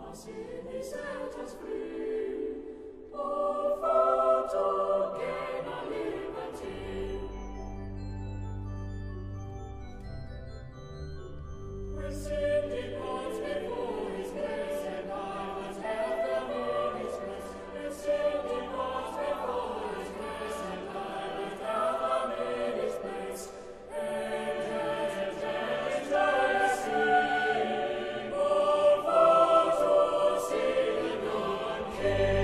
glad? When from our day.